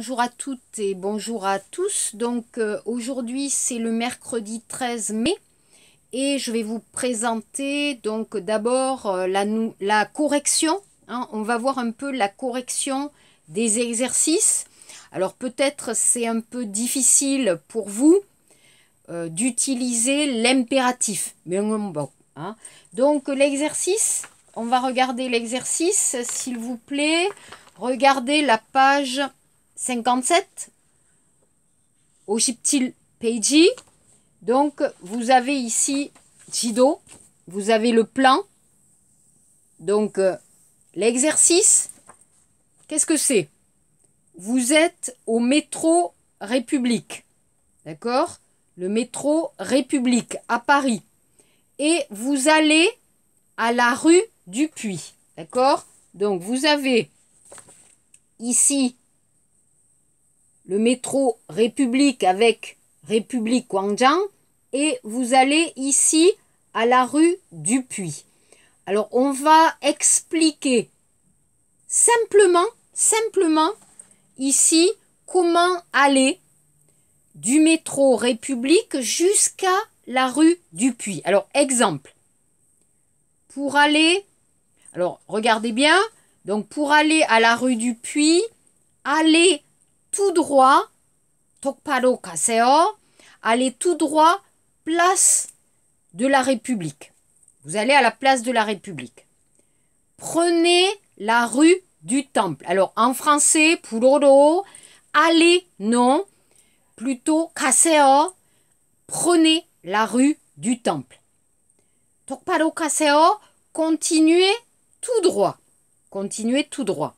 Bonjour à toutes et bonjour à tous. Donc euh, aujourd'hui c'est le mercredi 13 mai et je vais vous présenter donc d'abord euh, la, la, correction. Hein. on va voir un peu la correction des exercices. Alors peut-être c'est un peu difficile pour vous euh, d'utiliser l'impératif. Mais bon. Hein. Donc l'exercice, on va regarder l'exercice s'il vous plaît. Regardez la page 57 au Chiptil Peiji. Donc, vous avez ici Jido, vous avez le plan. Donc, euh, l'exercice, qu'est-ce que c'est? Vous êtes au métro République, d'accord? Le métro République à Paris. Et vous allez à la rue du Puy, d'accord? Donc, vous avez ici le métro République avec République Guangzhou et vous allez ici à la rue du Puy. Alors on va expliquer simplement, simplement ici comment aller du métro République jusqu'à la rue du Puy. Alors exemple, pour aller, alors regardez bien, donc pour aller à la rue du Puy, aller tout droit, Tokparo Kaseo, allez tout droit, place de la République. Vous allez à la place de la République. Prenez la rue du Temple. Alors en français, Puroro, allez, non, plutôt prenez la rue du Temple. Tokparo Kaseo, continuez tout droit. Continuez tout droit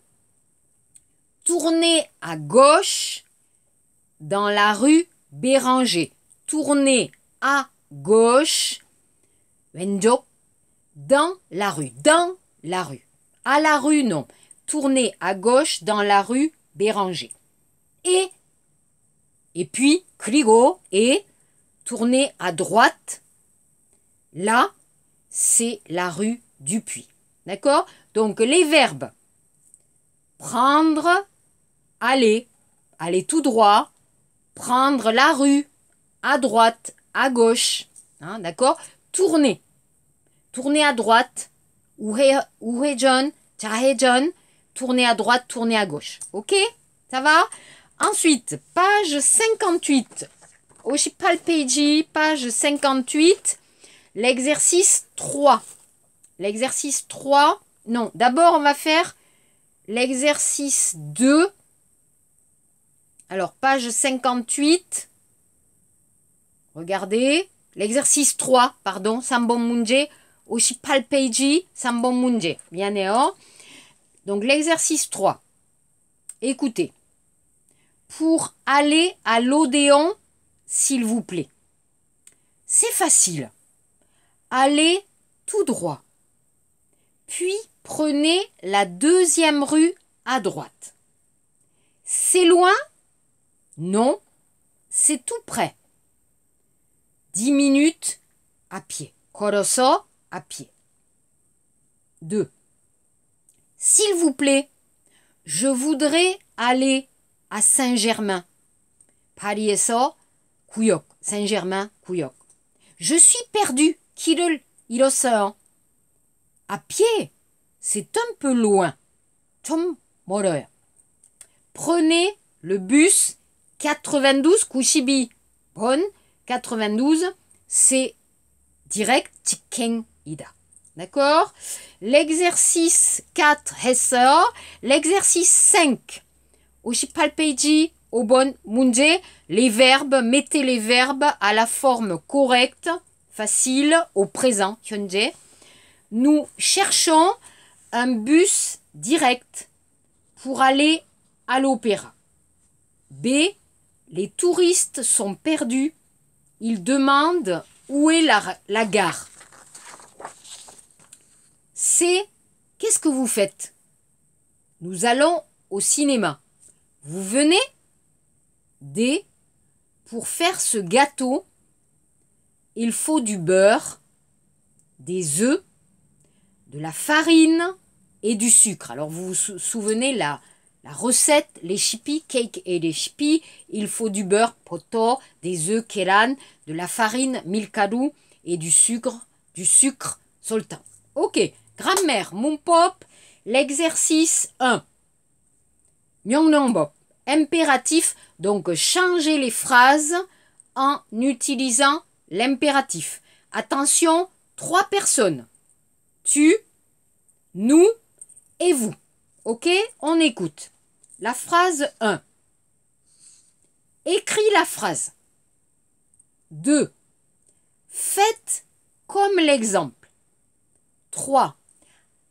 tournez à gauche dans la rue Béranger. Tournez à gauche, dans la rue, dans la rue. À la rue, non. Tournez à gauche dans la rue Béranger. Et, puis, Krigo, et tournez à droite. Là, c'est la rue du Puy. D'accord? Donc, les verbes prendre, aller, aller tout droit, prendre la rue, à droite, à gauche, hein, d'accord? Tourner, tourner à droite, John, John, tourner à droite, tourner à gauche, ok? Ça va? Ensuite, page 58, Oshipalpeji, page 58, l'exercice 3. L'exercice 3, non, d'abord on va faire l'exercice 2 alors, page 58. Regardez. L'exercice 3, pardon, Sambon Munje. Aussi palpeji, Sambon Munje. Bien Donc, l'exercice 3. Écoutez. Pour aller à l'Odéon, s'il vous plaît. C'est facile. Allez tout droit. Puis prenez la deuxième rue à droite. C'est loin non, c'est tout près. Dix minutes à pied. Koroso à pied. 2. S'il vous plaît, je voudrais aller à Saint-Germain. Parieso, Kuyok. Saint-Germain, Kuyok. Je suis perdu. Kirul, Irosan. À pied, c'est un peu loin. Tom Prenez le bus 92, Kushibi, Bon, 92, c'est direct Chiken Ida. D'accord? L'exercice 4, Hesser. L'exercice 5, Oshipalpeiji, Obon, Munje. Les verbes, mettez les verbes à la forme correcte, facile, au présent, Hyunje. Nous cherchons un bus direct pour aller à l'opéra. B. Les touristes sont perdus. Ils demandent où est la, gare. C'est qu'est-ce que vous faites? Nous allons au cinéma. Vous venez D. Pour faire ce gâteau, il faut du beurre, des œufs, de la farine et du sucre. Alors vous vous souvenez, la, la recette, les chipis, cake et les chipis, il faut du beurre, poto, des œufs, kéran, de la farine, milkadou et du sucre, du sucre sultan. Ok, grammaire, mon pop, l'exercice 1. Myeongnongbop. Impératif, donc changer les phrases en utilisant l'impératif. Attention, trois personnes. Tu, nous et vous. Ok On écoute. La phrase 1. Écris la phrase. 2. Faites comme l'exemple. 3.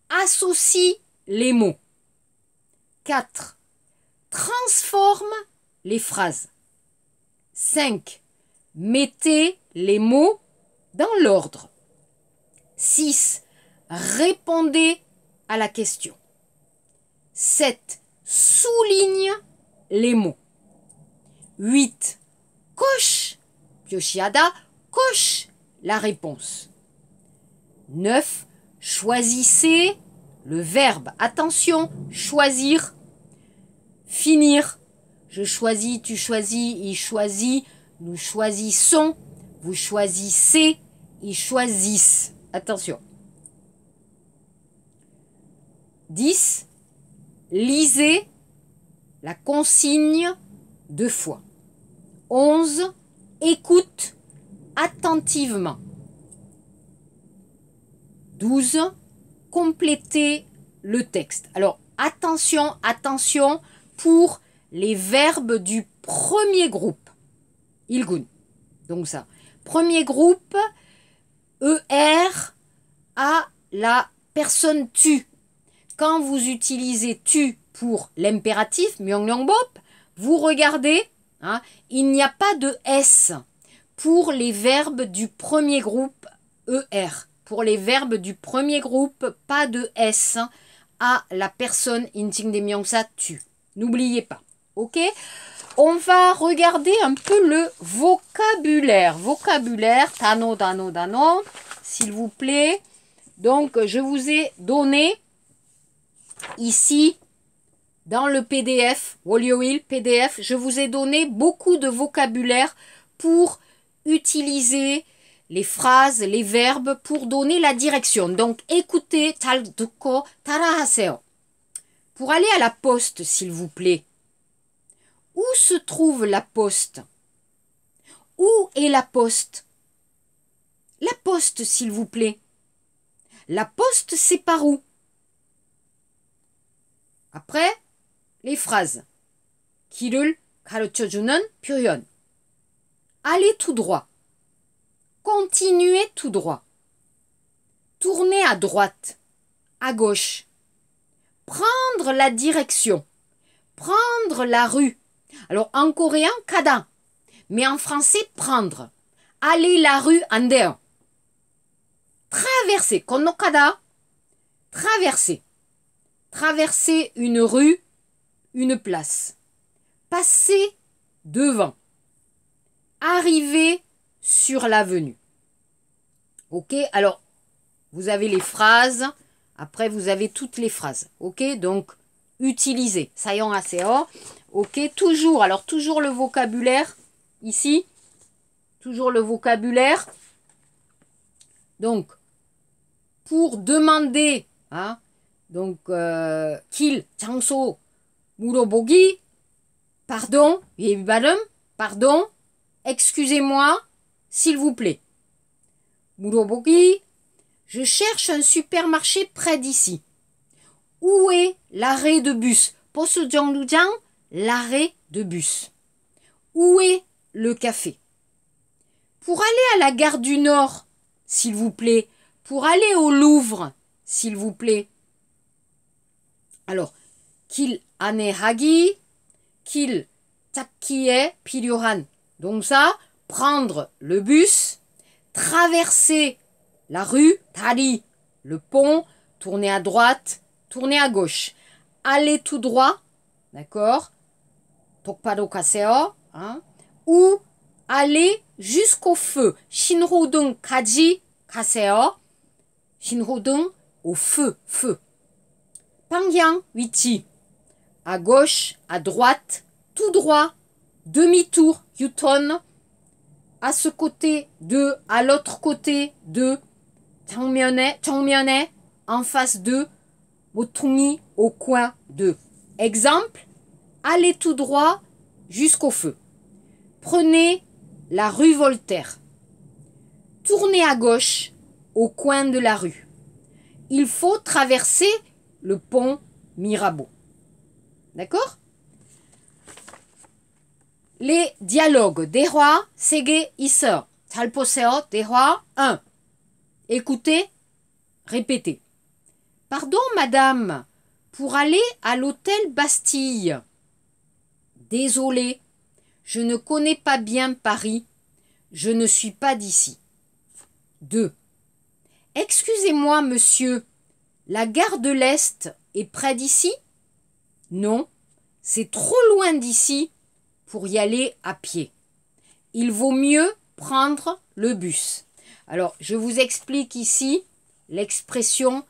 Associe les mots. 4. Transforme les phrases. 5. Mettez les mots dans l'ordre. 6. Répondez à la question. 7. Souligne les mots. 8. Coche, Pioshiada, coche la réponse. 9. Choisissez le verbe. Attention, choisir, finir. Je choisis, tu choisis, il choisit, nous choisissons, vous choisissez, ils choisissent. Attention. 10. Lisez la consigne deux fois. 11. Écoute attentivement. 12. Complétez le texte. Alors, attention, attention pour les verbes du premier groupe. Ilgun. Donc ça. Premier groupe, ER à la personne tu. Quand vous utilisez tu pour l'impératif, bop, vous regardez, hein, il n'y a pas de S pour les verbes du premier groupe ER. Pour les verbes du premier groupe, pas de S à la personne Inting de Myongsa tu. N'oubliez pas. Ok? On va regarder un peu le vocabulaire. Vocabulaire, tano, dano, dano, s'il vous plaît. Donc, je vous ai donné ici dans le PDF, Will PDF, je vous ai donné beaucoup de vocabulaire pour utiliser les phrases, les verbes pour donner la direction. Donc écoutez. Pour aller à la poste, s'il vous plaît. Où se trouve la poste? Où est la poste? La poste, s'il vous plaît. La poste, c'est par où? Après, les phrases. 길을 가르쳐주는 표현. Allez tout droit. Continuez tout droit. Tournez à droite, à gauche. Prendre la direction. Prendre la rue. Alors en coréen, kada. Mais en français, prendre. Aller la rue andeo. Traverser. Konokada. Traverser. Traverser une rue une place. Passer devant. Arriver sur l'avenue. Ok Alors, vous avez les phrases. Après, vous avez toutes les phrases. Ok Donc, utiliser. Sayon aseo. Ok Toujours. Alors, toujours le vocabulaire. Ici. Toujours le vocabulaire. Donc, pour demander, hein, donc, euh, qu'il, 장소, Murobogi, pardon, pardon, excusez-moi, s'il vous plaît. Murobogi, je cherche un supermarché près d'ici. Où est l'arrêt de bus? L'arrêt de bus. Où est le café? Pour aller à la gare du Nord, s'il vous plaît, pour aller au Louvre, s'il vous plaît. Alors, qu'il hagi, qu'il takie piliohan. Donc ça, prendre le bus, traverser la rue, tari, le pont, tourner à droite, tourner à gauche, aller tout droit, d'accord, tokpado kaseo, hein, ou aller jusqu'au feu, shinrodung kaji kaseo, shinrodung au feu, feu. Pangyang Witi. À gauche, à droite, tout droit, demi-tour, Yuton. À ce côté de, à l'autre côté de, en face de, Motungi, au coin de. Exemple, allez tout droit jusqu'au feu. Prenez la rue Voltaire. Tournez à gauche au coin de la rue. Il faut traverser le pont Mirabeau. D'accord? Les dialogues des rois, Sege Isser, Talposeo des rois 1. Écoutez, répétez. Pardon, madame, pour aller à l'hôtel Bastille. Désolé, je ne connais pas bien Paris. Je ne suis pas d'ici. 2. Excusez-moi, monsieur, la gare de l'Est est près d'ici? Non, c'est trop loin d'ici pour y aller à pied. Il vaut mieux prendre le bus. Alors, je vous explique ici l'expression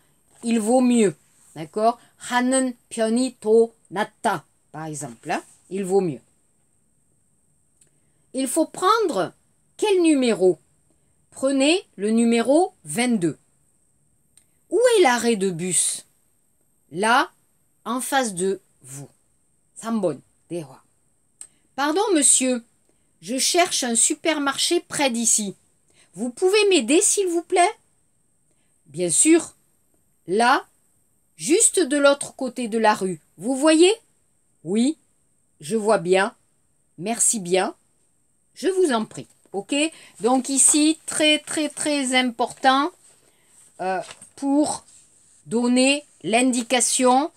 il vaut mieux. D'accord? Hanen pionito natta, par exemple. Hein? Il vaut mieux. Il faut prendre quel numéro? Prenez le numéro 22. Où est l'arrêt de bus? Là, en face de vous. Sambon, rois. Pardon, monsieur. Je cherche un supermarché près d'ici. Vous pouvez m'aider, s'il vous plaît? Bien sûr. Là, juste de l'autre côté de la rue. Vous voyez? Oui, je vois bien. Merci bien. Je vous en prie. OK? Donc ici, très très très important. Euh, pour donner l'indication,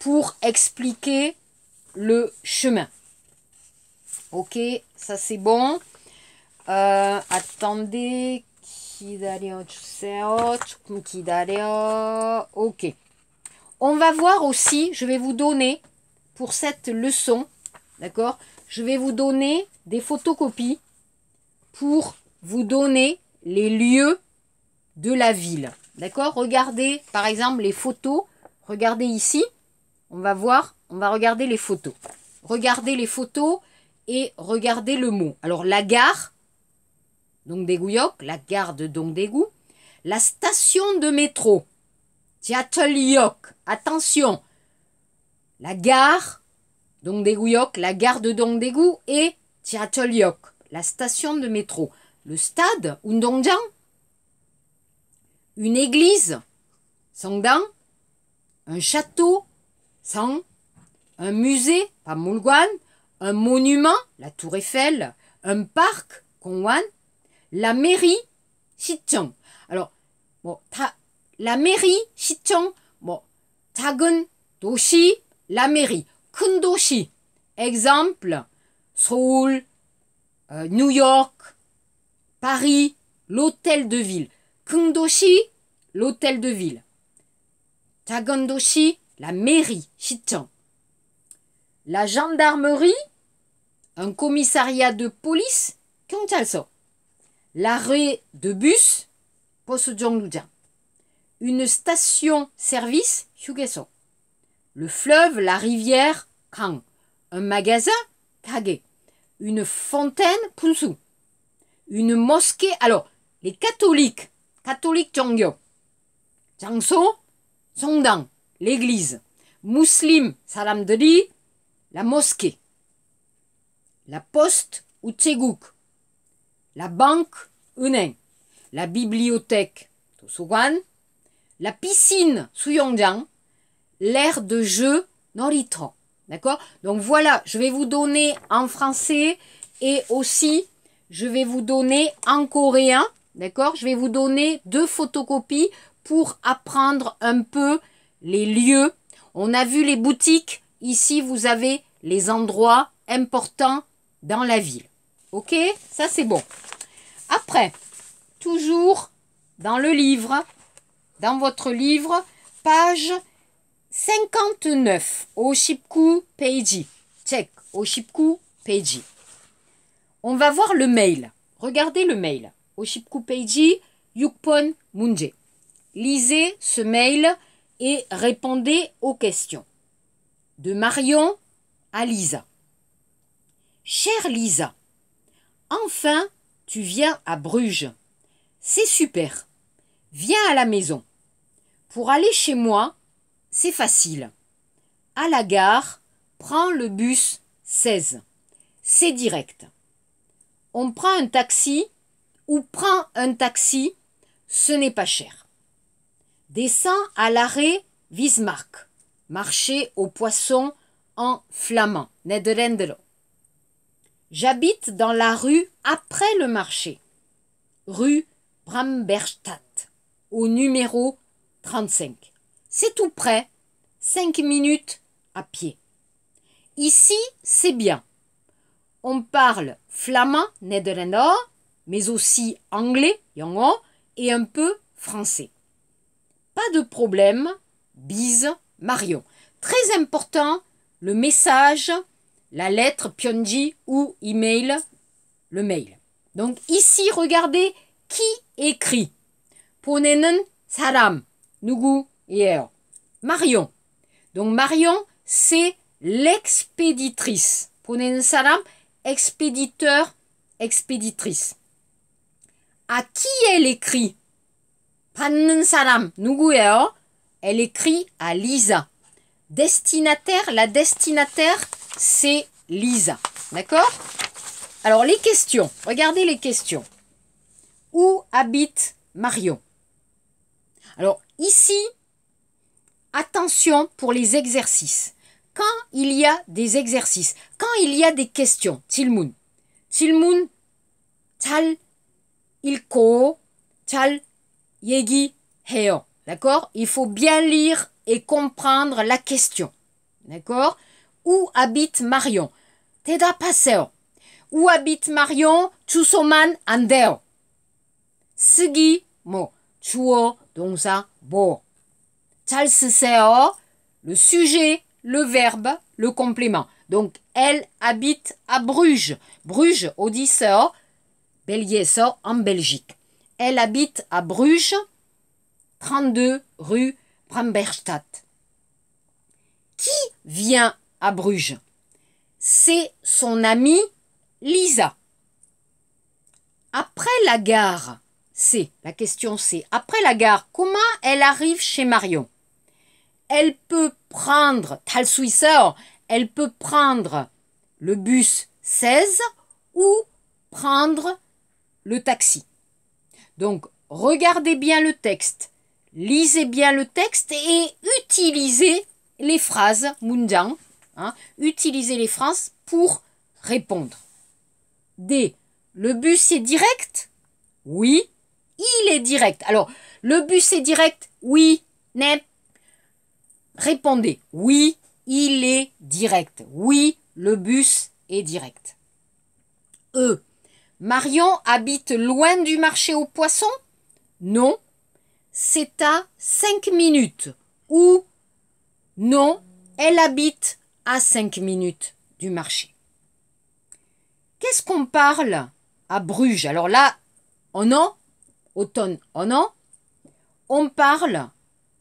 pour expliquer le chemin. Ok, ça c'est bon. Euh, attendez. Ok. On va voir aussi, je vais vous donner pour cette leçon, d'accord? Je vais vous donner des photocopies pour vous donner les lieux de la ville. D'accord? Regardez par exemple les photos. Regardez ici. On va voir, on va regarder les photos. Regardez les photos et regardez le mot. Alors la gare, donc Dongdaeguyeok, la gare de Dongdaegu, la station de métro, Tiatolyok, attention, la gare, Dongdaeguyok, la gare de Dongdaegu et Tiatolyok, la station de métro. Le stade, Undongjang, une église sans dents, un château sans, un musée, Pamulguan, un monument, la tour Eiffel, un parc, Kongwan, la mairie, Sichong. Alors, bon, la mairie, Sichong, bon, Tagun, Doshi, la mairie, Kundoshi. Exemple, Seoul, euh, New York, Paris, l'hôtel de ville. Kungdoshi, l'hôtel de ville. Tagondoshi, la mairie, Shitan. La gendarmerie, un commissariat de police, Kantalso. L'arrêt de bus, Posojonglujan. Une station-service, Shugeso. Le fleuve, la rivière, Kang. Un magasin, Kage. Une fontaine, Punsu. Une mosquée. Alors, les catholiques catholiques 정교. 장소, 성당, l'église. Muslim, 사람들이, la mosquée. La poste, 우체국 la banque 은행, la bibliothèque 도서관, la piscine 수영장, l'aire de jeu 놀이터. D'accord Donc voilà, je vais vous donner en français et aussi je vais vous donner en coréen. D'accord? Je vais vous donner deux photocopies pour apprendre un peu les lieux. On a vu les boutiques. Ici, vous avez les endroits importants dans la ville. Ok? Ça, c'est bon. Après, toujours dans le livre, dans votre livre, page 59, Oshipku Peiji. Check, Oshipku Peiji. On va voir le mail. Regardez le mail. Oshipku Peiji, Yukpon Munje. Lisez ce mail et répondez aux questions. de Marion à Lisa. Chère Lisa, enfin tu viens à Bruges. C'est super. Viens à la maison. Pour aller chez moi, c'est facile. À la gare, prends le bus 16. C'est direct. On prend un taxi ou prend un taxi, ce n'est pas cher. Descends à l'arrêt Bismarck, marché aux poissons en flamand, Nederlandelo. J'habite dans la rue après le marché, rue Bramberstadt, au numéro 35. C'est tout près, 5 minutes à pied. Ici, c'est bien. On parle flamand, néerlandais, mais aussi anglais, et un peu français. Pas de problème, bise Marion. Très important, le message, la lettre Pionji ou email, le mail. Donc ici, regardez qui écrit. Ponenen saram, nugu Marion. Donc Marion, c'est l'expéditrice. Ponenen saram, expéditeur, expéditrice. À qui elle écrit Pannen saram, Elle écrit à Lisa. Destinataire, la destinataire, c'est Lisa. D'accord? Alors les questions, regardez les questions. Où habite Marion? Alors ici, attention pour les exercices. Quand il y a des exercices, quand il y a des questions, Tilmoun, Tilmoun, Tal, Ilko, Tal, Yegi, Heo. D'accord Il faut bien lire et comprendre la question. D'accord Où habite Marion Teda paseo. Où habite Marion Chusoman andeo. Sugi mo chuo dongsa bo. 쓰세요. Le sujet, le verbe, le complément. Donc, elle habite à Bruges. Bruges, Odisseo, Belgique, en Belgique. Elle habite à Bruges, 32 rue Bramberstadt. Qui vient à Bruges? C'est son amie Lisa. Après la gare, c'est la question c'est après la gare, comment elle arrive chez Marion? Elle peut prendre Talsuisser, elle peut prendre le bus 16 ou prendre le taxi. Donc regardez bien le texte lisez bien le texte et utilisez les phrases Mundang. Hein, utilisez les phrases pour répondre. D. Le bus est direct? Oui, il est direct. Alors, le bus est direct? Oui, n'est. Répondez. Oui, il est direct. Oui, le bus est direct. E. Marion habite loin du marché aux poissons? Non, c'est à 5 minutes. Ou non, elle habite à 5 minutes du marché. Qu'est-ce qu'on parle à Bruges? Alors là, en an, automne en an, on parle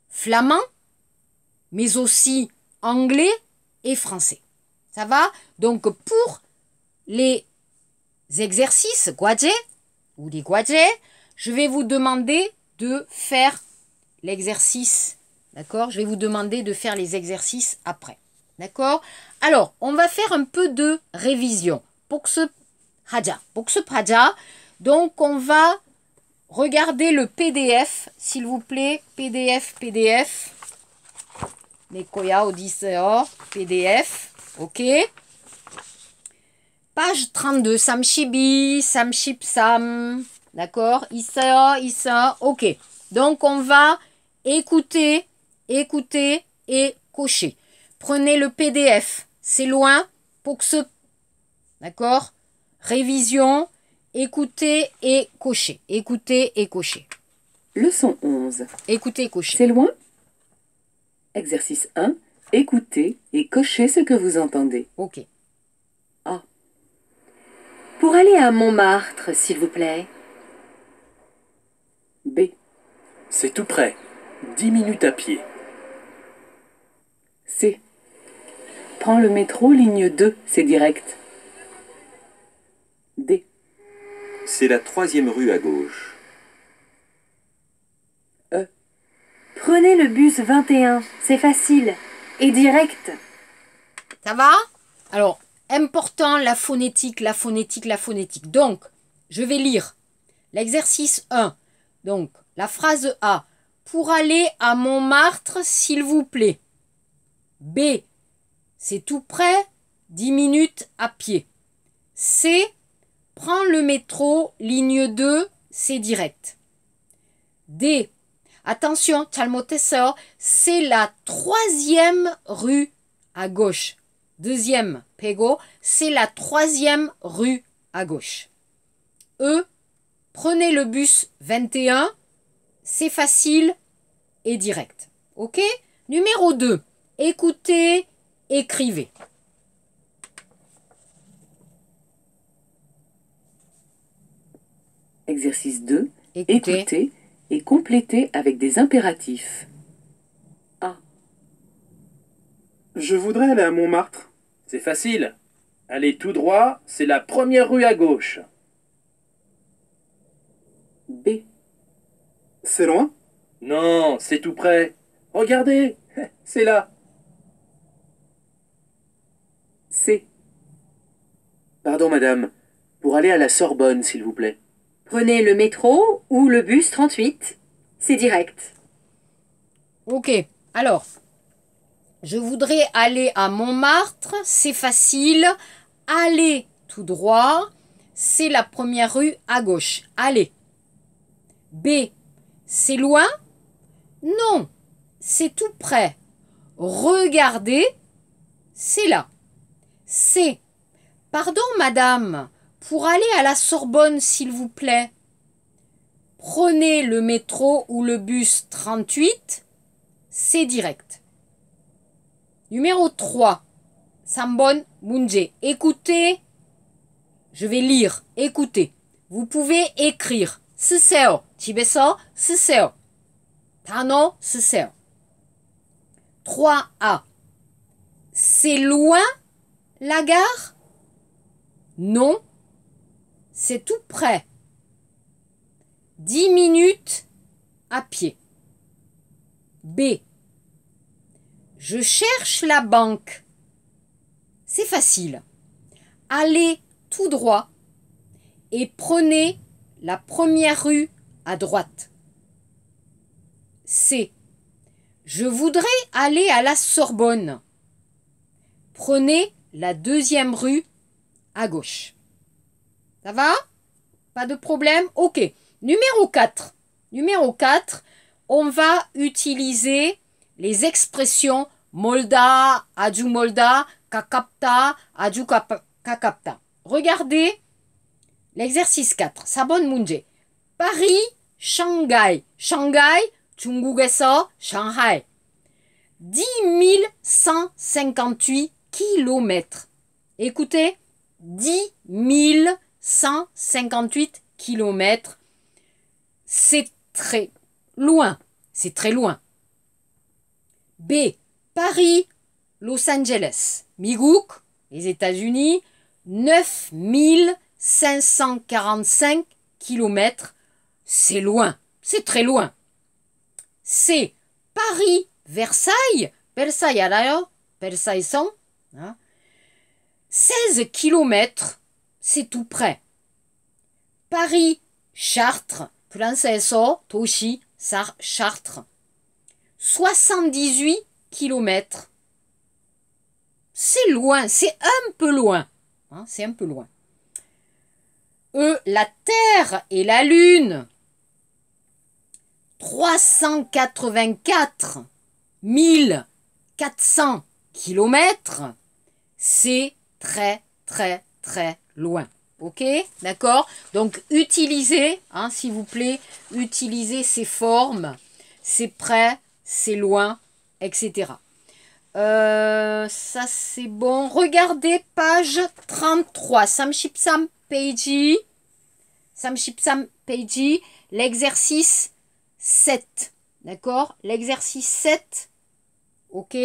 flamand, mais aussi anglais et français. Ça va? Donc pour les exercices ou les guadje, je vais vous demander de faire l'exercice. D'accord? Je vais vous demander de faire les exercices après. D'accord? Alors, on va faire un peu de révision. Pour ce Haja. Pour ce donc on va regarder le PDF, s'il vous plaît. PDF, PDF. Nekoya PDF. Ok? Page 32, Samshibi, Samshipsam. D'accord? Issa, Issa, ok. Donc on va écouter, écouter et cocher. Prenez le PDF, c'est loin pour que ce... D'accord? Révision, écoutez et cocher. Écoutez et cocher. Leçon 11. Écoutez et cocher. C'est loin? Exercice 1. Écoutez et cochez ce que vous entendez. Ok. Pour aller à Montmartre, s'il vous plaît. B. C'est tout près. Dix minutes à pied. C. Prends le métro ligne 2, c'est direct. D. C'est la troisième rue à gauche. Prenez le bus 21, c'est facile et direct. Ça va? Alors, important, la phonétique, la phonétique, la phonétique. Donc, je vais lire l'exercice 1. Donc, la phrase A. Pour aller à Montmartre, s'il vous plaît. B. C'est tout près, 10 minutes à pied. C. Prends le métro, ligne 2, c'est direct. D. Attention, Chalmotessor, c'est la troisième rue à gauche. Deuxième, Pego, c'est la troisième rue à gauche. E. Prenez le bus 21, c'est facile et direct. Ok? Numéro 2. Écoutez, écrivez. Exercice 2. Écoutez. Écoutez et complétez avec des impératifs. Je voudrais aller à Montmartre. C'est facile. Allez tout droit, c'est la première rue à gauche. B. C'est loin? Non, c'est tout près. Regardez, c'est là. C. Pardon, madame. Pour aller à la Sorbonne, s'il vous plaît. Prenez le métro ou le bus 38, c'est direct. Ok, alors, je voudrais aller à Montmartre, c'est facile. Aller tout droit, c'est la première rue à gauche. Allez. B, c'est loin? Non, c'est tout près. Regardez, c'est là. C, pardon madame, pour aller à la Sorbonne, s'il vous plaît. Prenez le métro ou le bus 38, c'est direct. Numéro 3. Sambon Munje. Écoutez. Je vais lire. Écoutez. Vous pouvez écrire. 쓰세요. 집에서 쓰세요. 단어 쓰세요. 3A. C'est loin la gare Non. C'est tout près. 10 minutes à pied. B. Je cherche la banque. C'est facile. Allez tout droit et prenez la première rue à droite. C. Je voudrais aller à la Sorbonne. Prenez la deuxième rue à gauche. Ça va? Pas de problème? Ok. Numéro 4. Numéro 4, on va utiliser les expressions molda, aju molda, kakapta, aju kakapta. Regardez l'exercice 4. Sabon munje. Paris, Shanghai. Shanghai, Chungugeso, Shanghai. 10 158 kilomètres. Écoutez, 10 158 kilomètres. C'est très loin. C'est très loin. B. Paris, Los Angeles. Migouk, les États-Unis, 9545 km. C'est loin, c'est très loin. C. Paris, Versailles, Versailles alors, Versailles 100. 16 km, c'est tout près. Paris, Chartres, Planceso, Toshi, Sartre. 78 kilomètres. C'est loin, c'est un peu loin. hein, c'est un peu loin. E, la Terre et la Lune. 384 400 kilomètres. C'est très, très, très loin. Ok D'accord Donc, utilisez, hein, s'il vous plaît, utilisez ces formes. C'est près, c'est loin, etc. Euh, ça c'est bon. Regardez page 33. Samshipsam Peiji. Samshipsam Peiji. L'exercice 7. D'accord? L'exercice 7. Ok.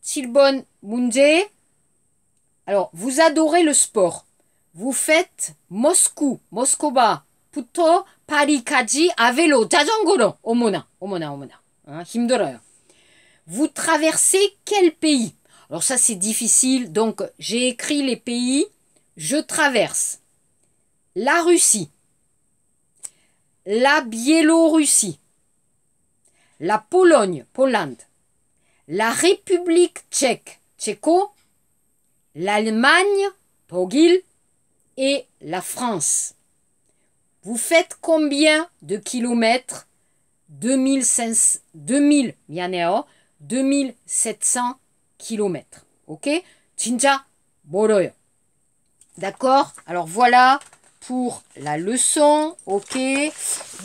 Chilbon Munje. Alors, vous adorez le sport. Vous faites Moscou, Moscova, Puto, Paris, Kaji, à vélo, Jajangoro, Omona, Omona, Omona 어머나, 어머나, 어머나. 아, 힘들어요. Vous traversez quel pays Alors ça c'est difficile, donc j'ai écrit les pays. Je traverse la Russie, la Biélorussie, la Pologne, Pologne, la République tchèque, Tchéco, l'Allemagne, Pogil, et la France. Vous faites combien de kilomètres 2500, 2000, 2700 kilomètres. Ok? Jinja Boroyo. D'accord? Alors voilà pour la leçon. Ok?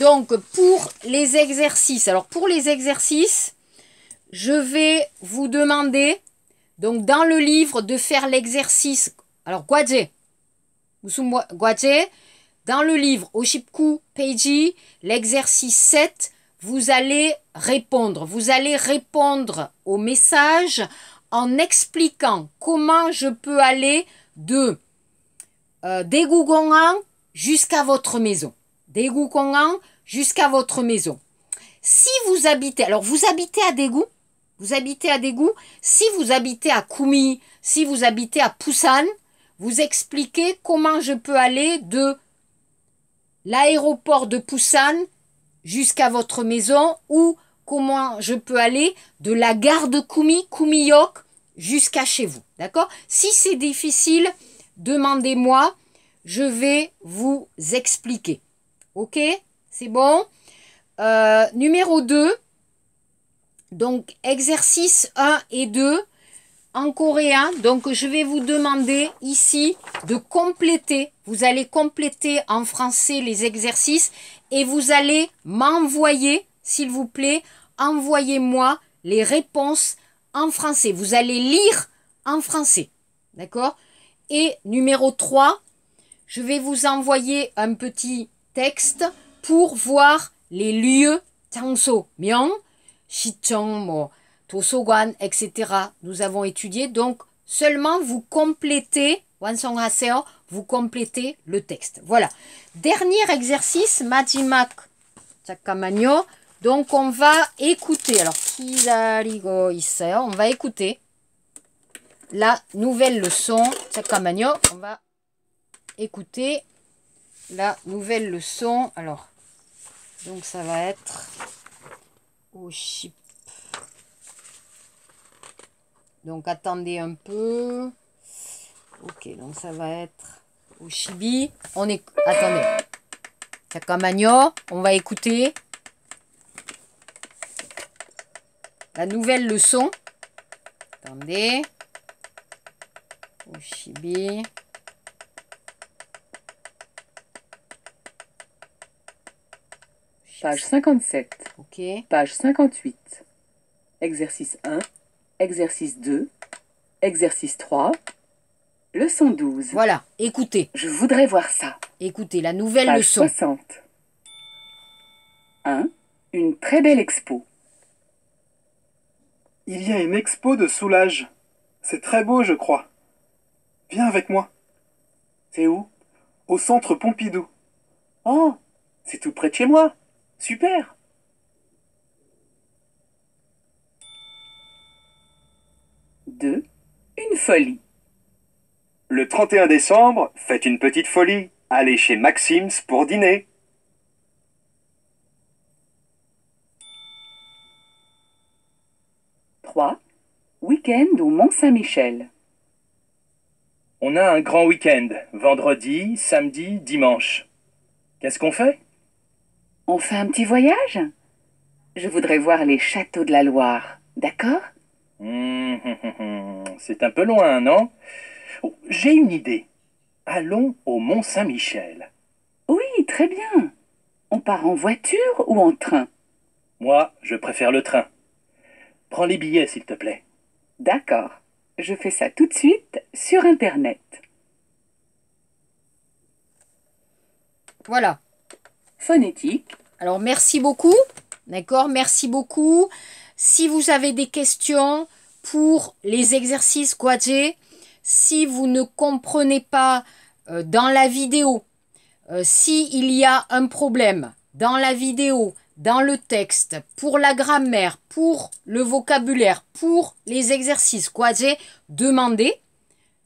Donc pour les exercices. Alors pour les exercices, je vais vous demander, donc dans le livre, de faire l'exercice. Alors, Guadje, dans le livre Oshipku Peiji, l'exercice 7, vous allez répondre. Vous allez répondre au message en expliquant comment je peux aller de euh, jusqu'à votre maison. Degugongan jusqu'à votre maison. Si vous habitez, alors vous habitez à Daegu, vous habitez à Daegu, si vous habitez à Kumi, si vous habitez à Busan, vous expliquez comment je peux aller de l'aéroport de Busan jusqu'à votre maison ou comment je peux aller de la gare de Kumi, Kumiyok, jusqu'à chez vous. D'accord? Si c'est difficile, demandez-moi, je vais vous expliquer. Ok? C'est bon? Euh, Numéro 2, donc exercice 1 et 2 en coréen. Donc je vais vous demander ici de compléter. Vous allez compléter en français les exercices et vous allez m'envoyer, s'il vous plaît, envoyez-moi les réponses en français. Vous allez lire en français. D'accord? Et numéro 3, je vais vous envoyer un petit texte pour voir les lieux Tangso Myong, Shichong, Tosoguan, etc. Nous avons étudié. Donc, seulement vous complétez, Vous complétez le texte. Voilà. Dernier exercice, Majimak Chakamanyo. Donc, on va écouter. Alors, Kirarigo On va écouter la nouvelle leçon. Chakamanyo. On va écouter la nouvelle leçon. Alors, donc ça va être au chip. Donc, attendez un peu. Ok, donc ça va être au chibi. On est... Attendez. Chakamanyo. On va écouter la nouvelle leçon. Attendez. Oshibi. Page 57. Ok. Page 58. Exercice 1. Exercice 2. Exercice 3. Leçon 12. Voilà, écoutez. Je voudrais voir ça. Écoutez, la nouvelle Page leçon. 60. 1. Une très belle expo. Il y a une expo de soulage. C'est très beau, je crois. Viens avec moi. C'est où? Au centre Pompidou. Oh, c'est tout près de chez moi. Super. Deux. Une folie. Le 31 décembre, faites une petite folie. Allez chez Maxim's pour dîner. 3. Week-end au Mont-Saint-Michel. On a un grand week-end. Vendredi, samedi, dimanche. Qu'est-ce qu'on fait? On fait un petit voyage? Je voudrais voir les châteaux de la Loire. D'accord? Hum, hum, hum. C'est un peu loin, non? J'ai une idée. Allons au Mont Saint-Michel. Oui, très bien. On part en voiture ou en train? Moi, je préfère le train. Prends les billets, s'il te plaît. D'accord. Je fais ça tout de suite sur Internet. Voilà. Phonétique. Alors, merci beaucoup. D'accord Merci beaucoup. Si vous avez des questions, pour les exercices quadrés, si vous ne comprenez pas euh, dans la vidéo, euh, s'il y a un problème dans la vidéo, dans le texte, pour la grammaire, pour le vocabulaire, pour les exercices quadrés, demandez.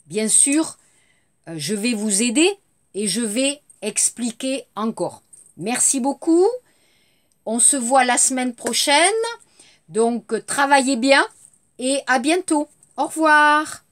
Bien sûr, euh, je vais vous aider et je vais expliquer encore. Merci beaucoup. On se voit la semaine prochaine. Donc, travaillez bien et à bientôt. Au revoir.